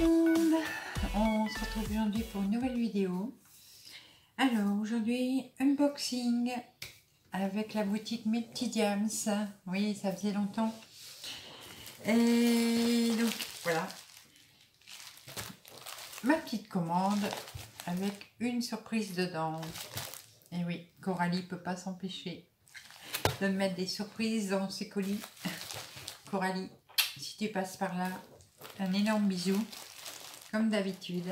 On se retrouve aujourd'hui pour une nouvelle vidéo. Alors aujourd'hui, unboxing avec la boutique Mes. Oui, ça faisait longtemps. Et donc voilà, ma petite commande avec une surprise dedans. Et oui, Coralie peut pas s'empêcher de mettre des surprises dans ses colis. Coralie, si tu passes par là, un énorme bisou, comme d'habitude.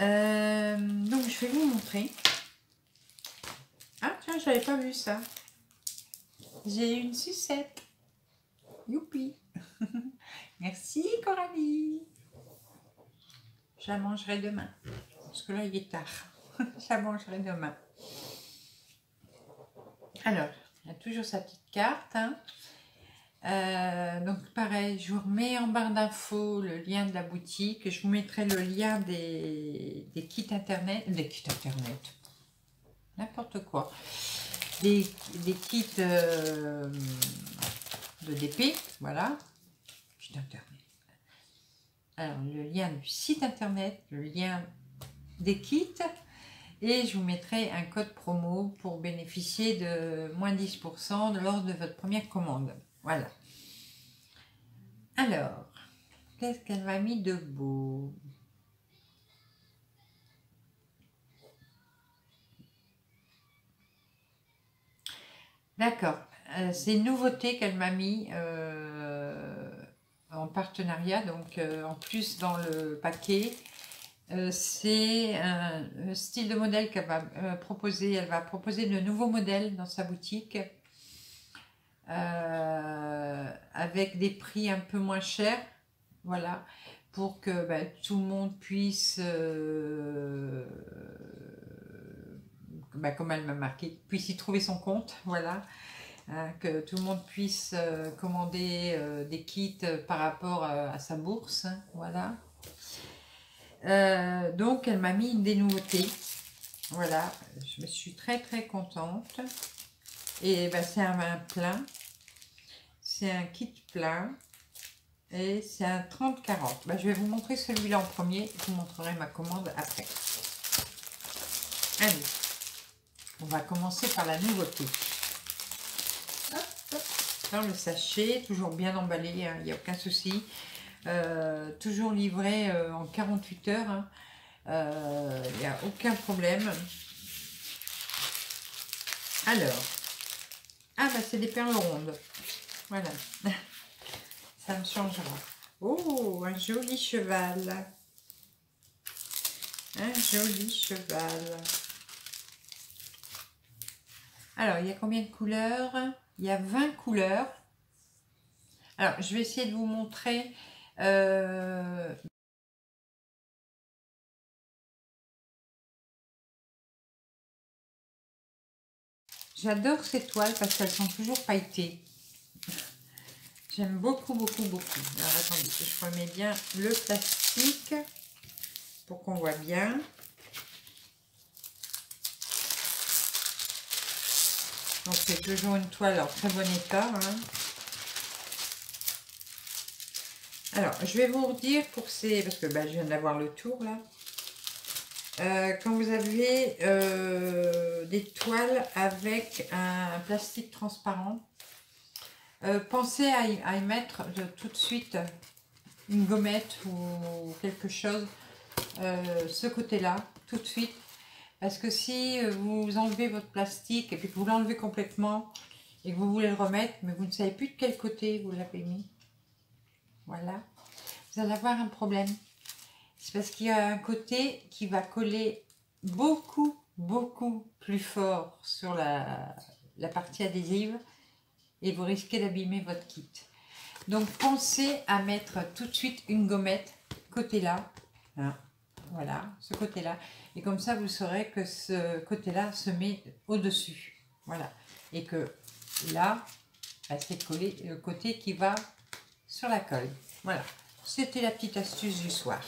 Euh, donc, je vais vous montrer. Ah, tiens, j'avais pas vu ça. J'ai une sucette. Youpi Merci, Coralie Je la mangerai demain. Parce que là, il est tard. je la mangerai demain. Alors, il y a toujours sa petite carte. Hein. Euh, donc pareil, je vous remets en barre d'infos le lien de la boutique. Je vous mettrai le lien des, kits internet, des kits internet, n'importe quoi, des, kits euh, de DP, voilà, kit internet. Alors le lien du site internet, le lien des kits et je vous mettrai un code promo pour bénéficier de moins 10% lors de votre première commande. Voilà. Alors, qu'est-ce qu'elle m'a mis de beau? D'accord. Euh, c'est une nouveauté qu'elle m'a mis euh, en partenariat, donc euh, en plus dans le paquet. c'est un style de modèle qu'elle va proposer. Elle va proposer de nouveaux modèles dans sa boutique euh, avec des prix un peu moins chers, voilà, pour que ben, tout le monde puisse, euh, ben, comme elle m'a marqué, puisse y trouver son compte, voilà. Hein, que tout le monde puisse euh, commander des kits par rapport à sa bourse, hein, voilà. donc elle m'a mis des nouveautés, voilà, je me suis très très contente. Et ben, c'est un plein, c'est un kit plein et c'est un 30-40. Bah, je vais vous montrer celui-là en premier je vous montrerai ma commande après. Allez, on va commencer par la nouveauté. Dans le sachet, toujours bien emballé, hein, il n'y a aucun souci. Euh, toujours livré euh, en 48 heures. Hein. Euh, il n'y a aucun problème. Alors, ah bah c'est des perles rondes. Voilà. Ça me changera. Oh, un joli cheval. Un joli cheval. Alors, il y a combien de couleurs? Il y a 20 couleurs. Alors, je vais essayer de vous montrer... Euh, j'adore ces toiles parce qu'elles sont toujours pailletées. J'aime beaucoup, beaucoup, beaucoup. Alors, attendez, je remets bien le plastique pour qu'on voit bien? Donc, c'est toujours une toile en très bon état. Hein. Alors, je vais vous redire pour ces... Parce que bah, je viens d'avoir le tour, là. Euh, quand vous avez euh, des toiles avec un plastique transparent, euh, pensez à y, mettre tout de suite une gommette ou quelque chose, euh, ce côté-là, tout de suite. Parce que si vous enlevez votre plastique et puis que vous l'enlevez complètement et que vous voulez le remettre, mais vous ne savez plus de quel côté vous l'avez mis, voilà, vous allez avoir un problème. C'est parce qu'il y a un côté qui va coller beaucoup, beaucoup plus fort sur la partie adhésive et vous risquez d'abîmer votre kit. Donc pensez à mettre tout de suite une gommette côté là, hein, voilà, ce côté là, et comme ça vous saurez que ce côté là se met au dessus, voilà, et que là, bah, c'est collé le côté qui va sur la colle, voilà. C'était la petite astuce du soir.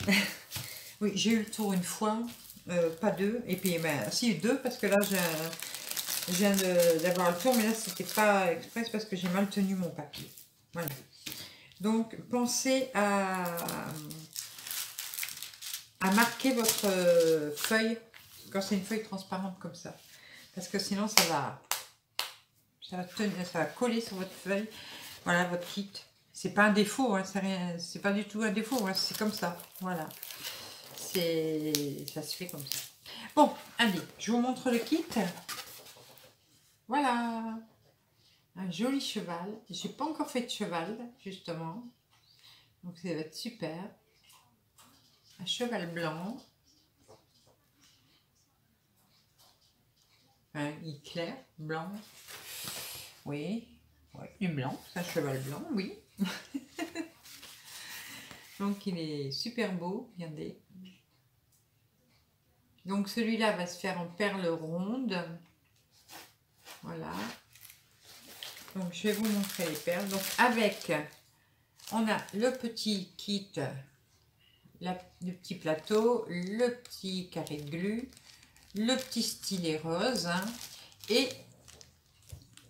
oui, j'ai eu le tour une fois, euh, pas deux, et puis ben, si deux parce que là j'ai je viens d'avoir le tour, mais là, c'était pas express parce que j'ai mal tenu mon papier. Voilà. Donc, pensez à, à marquer votre feuille quand c'est une feuille transparente comme ça. Parce que sinon, ça va, ça va, tenir, ça va coller sur votre feuille. Voilà, votre kit. C'est pas un défaut, hein, c'est pas du tout un défaut, hein, c'est comme ça. Voilà. Ça se fait comme ça. Bon, allez, je vous montre le kit. Voilà. Un joli cheval. J'ai pas encore fait de cheval, justement. Donc ça va être super. Un cheval blanc. Enfin, il clair, blanc. Oui, il est blanc, c'est un cheval blanc, oui. Donc il est super beau, regardez. Donc celui-là va se faire en perles rondes. Voilà. Donc je vais vous montrer les perles. Donc avec, on a le petit kit, le petit plateau, le petit carré de glu, le petit stylet rose hein, et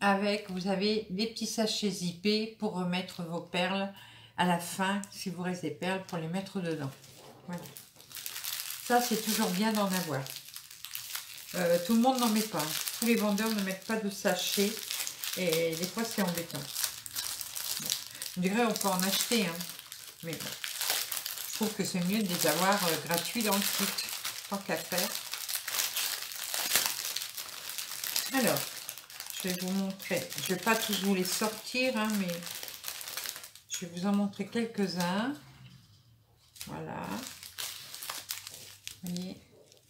avec, vous avez des petits sachets zippés pour remettre vos perles à la fin, si vous restez perles, pour les mettre dedans. Voilà. Ça, c'est toujours bien d'en avoir. Euh, tout le monde n'en met pas. Tous les vendeurs ne mettent pas de sachets. Et des fois, c'est embêtant. On dirait on peut en acheter. Hein. Mais bon. Je trouve que c'est mieux de les avoir euh, gratuits dans le kit. Tant qu'à faire. Alors, je vais vous montrer. Je ne vais pas tous vous les sortir, hein, mais je vais vous en montrer quelques-uns. Voilà.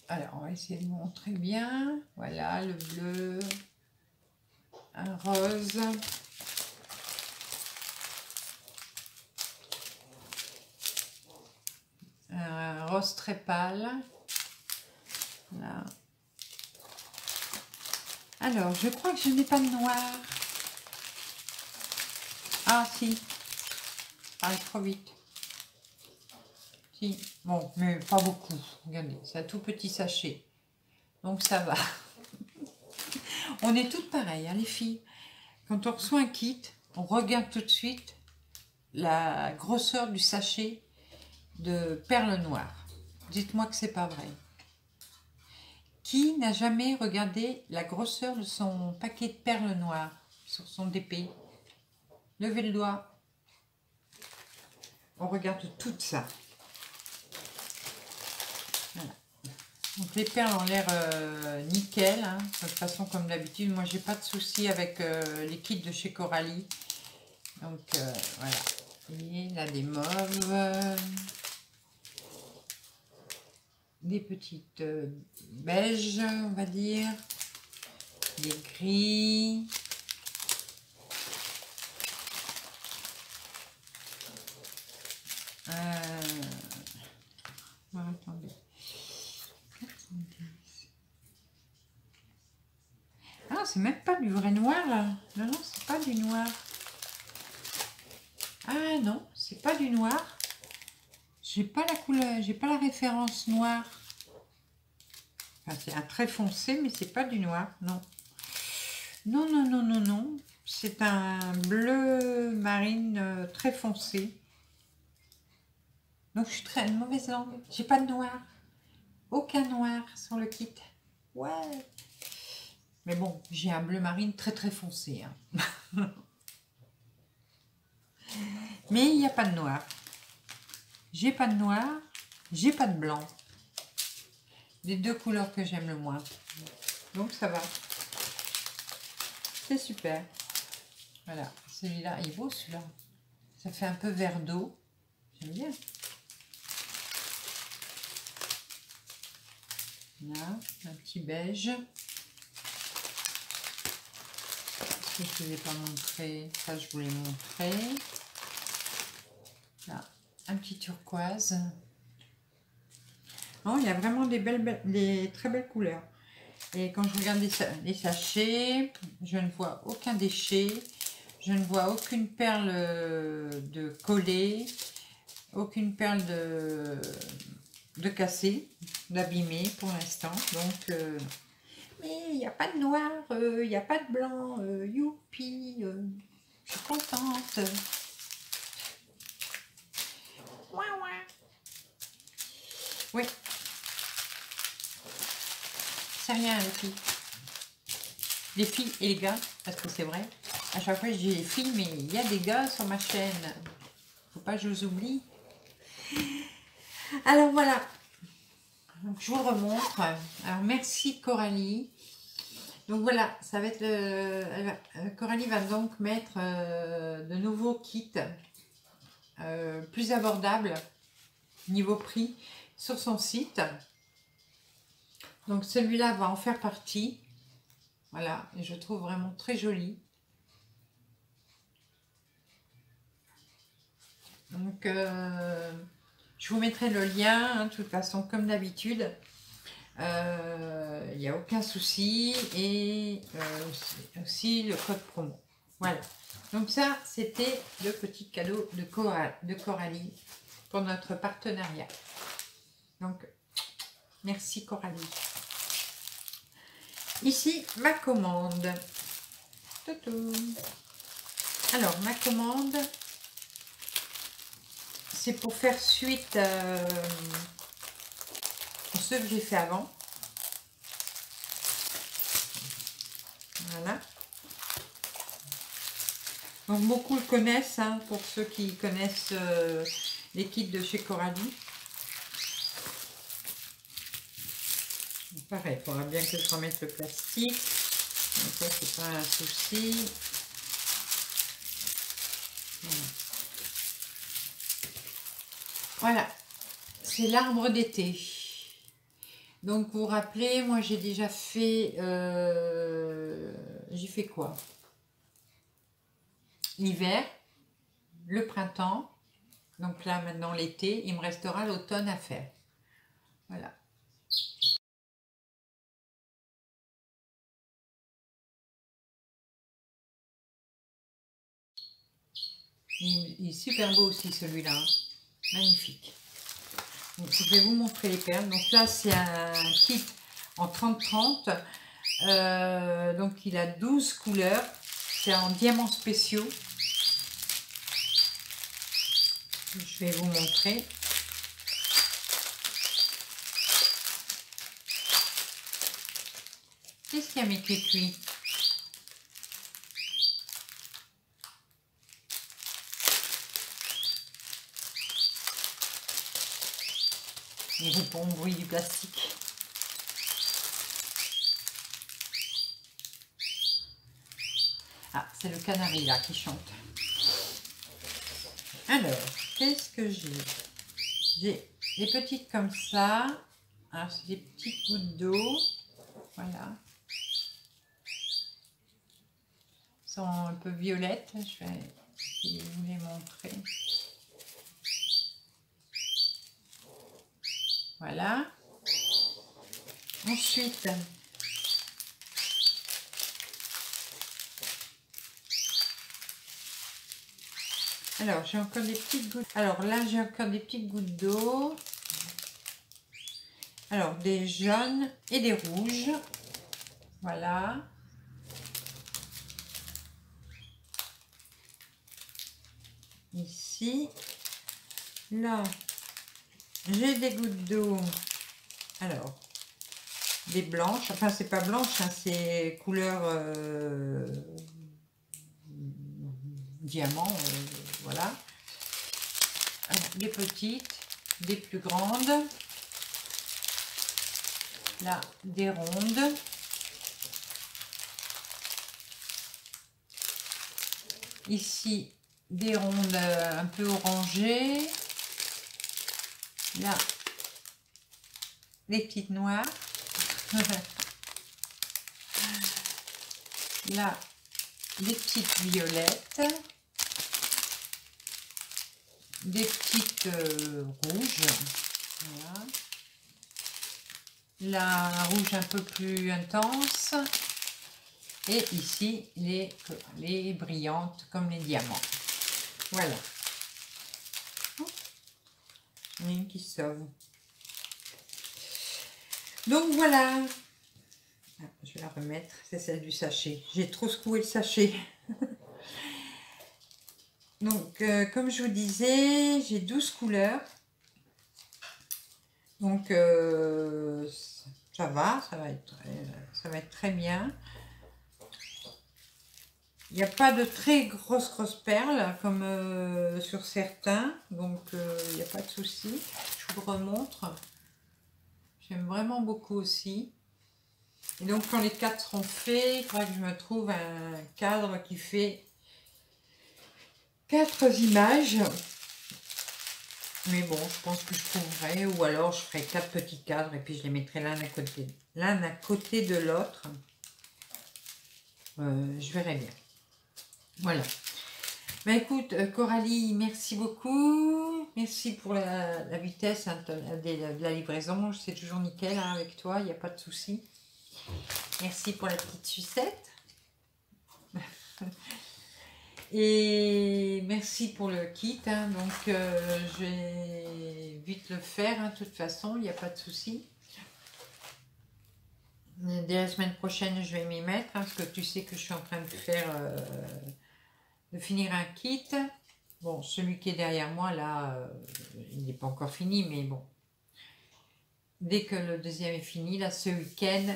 Alors, on va essayer de montrer bien. Voilà, le bleu, un rose. Un rose très pâle. Là. Alors, je crois que je n'ai pas de noir. Ah, si. Ça trop vite. Si, bon, mais pas beaucoup. Regardez, c'est un tout petit sachet. Donc ça va. on est toutes pareilles, hein, les filles. Quand on reçoit un kit, on regarde tout de suite la grosseur du sachet de perles noires. Dites-moi que c'est pas vrai. Qui n'a jamais regardé la grosseur de son paquet de perles noires sur son DP Levez le doigt. On regarde tout ça. Donc les perles ont l'air euh, nickel. Hein. De toute façon, comme d'habitude, moi j'ai pas de souci avec euh, les kits de chez Coralie. Donc euh, voilà. Et là des mauves. Des petites beiges, on va dire. Des gris. attendez. Ah, c'est même pas du vrai noir là. Non, non, c'est pas du noir. Ah non, c'est pas du noir. J'ai pas la couleur, j'ai pas la référence noire. C'est un très foncé, mais c'est pas du noir, non. Non, non, non, non, non. C'est un bleu marine euh, très foncé. Donc je suis très mauvaise langue. J'ai pas de noir. Aucun noir sur le kit. Ouais. Mais bon, j'ai un bleu marine très très foncé. Hein. Mais il n'y a pas de noir. J'ai pas de noir, j'ai pas de blanc. Les deux couleurs que j'aime le moins. Donc ça va. C'est super. Voilà, celui-là, il vaut celui-là. Ça fait un peu vert d'eau. J'aime bien. Là, un petit beige. Je ne vous ai pas montré Ça, je vous l'ai montré. Là, un petit turquoise. Non, il y a vraiment des belles, des très belles couleurs. Et quand je regarde les, sachets, je ne vois aucun déchet. Je ne vois aucune perle de collée, aucune perle de, de cassé, d'abîmé pour l'instant. Donc, euh, mais il n'y a pas de noir, euh, il n'y a pas de blanc, euh, youpi, euh, je suis contente. Ouais, ouais. Oui. C'est rien, les filles. Les filles et les gars, parce que c'est vrai. À chaque fois, je dis les filles, mais il y a des gars sur ma chaîne. Faut pas que je vous oublie. Alors voilà, je vous remontre. Alors merci Coralie. Donc voilà, ça va être le. Euh, Coralie va donc mettre euh, de nouveaux kits euh, plus abordables niveau prix sur son site. Donc celui-là va en faire partie. Voilà, et je trouve vraiment très joli. Donc je vous mettrai le lien, hein, de toute façon, comme d'habitude. Il euh, n'y a aucun souci. Et euh, aussi le code promo. Voilà. Donc ça, c'était le petit cadeau de, de Coralie pour notre partenariat. Donc, merci Coralie. Ici, ma commande. Alors, ma commande, c'est pour faire suite euh, ce que j'ai fait avant. Voilà. Donc beaucoup le connaissent, hein, pour ceux qui connaissent euh, les kits de chez Coralie. Pareil, il faudra bien que je remette le plastique. Donc ça, c'est pas un souci. Voilà, c'est l'arbre d'été. Donc, vous vous rappelez, moi j'ai déjà fait... Euh, j'ai fait quoi? L'hiver, le printemps. Donc là, maintenant l'été. Il me restera l'automne à faire. Voilà. Il, est super beau aussi celui-là. Magnifique je vais vous montrer les perles. Donc là, c'est un kit en 30-30. Euh, donc il a 12 couleurs. C'est en diamants spéciaux. Je vais vous montrer. Qu'est-ce qu'il y a mes cuits Répond au bruit du plastique. Ah, c'est le canari là qui chante. Alors, qu'est-ce que j'ai? J'ai des petites comme ça. Alors, c'est des petites gouttes d'eau. Voilà. Elles sont un peu violettes. Je vais vous les montrer. Voilà. Ensuite, alors j'ai encore des petites gouttes. Alors là, j'ai encore des petites gouttes d'eau. Alors des jaunes et des rouges. Voilà. Ici. Là, j'ai des gouttes d'eau. Alors, des blanches. Enfin, c'est pas blanche, hein, c'est couleur euh, diamant. Euh, voilà. des petites, des plus grandes. Là, des rondes. Ici, des rondes un peu orangées. Là, les petites noires. Là, les petites violettes. Des petites euh, rouges. La rouge un peu plus intense. Et ici, les, les brillantes comme les diamants. Voilà qui sauve. Donc voilà. Ah, je vais la remettre. C'est celle du sachet. J'ai trop secoué le sachet. Donc, euh, comme je vous disais, j'ai 12 couleurs. Donc, euh, ça va, ça va, être, ça va être très bien. Il n'y a pas de très grosses, grosses perles comme euh, sur certains. Donc, euh, il n'y a pas de souci. Je vous le remontre. J'aime vraiment beaucoup aussi. Et donc, quand les quatre seront faits, il faudra que je me trouve un cadre qui fait quatre images. Mais bon, je pense que je trouverai, ou alors je ferai quatre petits cadres et puis je les mettrai l'un à côté, l'un à côté de l'autre. Euh, je verrai bien. Voilà. Bah écoute, euh, Coralie, merci beaucoup. Merci pour la, vitesse hein, de, la livraison. C'est toujours nickel hein, avec toi, il n'y a pas de souci. Merci pour la petite sucette. Et merci pour le kit. Hein. donc, euh, je vais vite le faire. De toute façon, il n'y a pas de souci. Dès la semaine prochaine, je vais m'y mettre. Parce que tu sais que je suis en train de faire... Euh, de finir un kit. Bon, celui qui est derrière moi, là, euh, il n'est pas encore fini, mais bon. Dès que le deuxième est fini, là, ce week-end,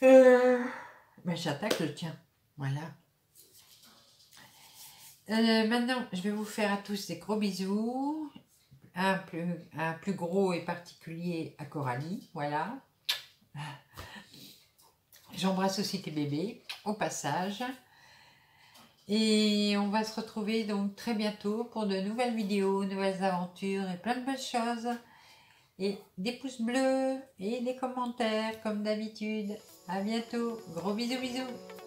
ben, j'attaque le tien. Voilà. Euh, maintenant, je vais vous faire à tous des gros bisous. Un plus, un plus gros et particulier à Coralie. Voilà. J'embrasse aussi tes bébés au passage. Et on va se retrouver donc très bientôt pour de nouvelles vidéos, nouvelles aventures et plein de belles choses. Et des pouces bleus et des commentaires comme d'habitude. À bientôt. Gros bisous bisous.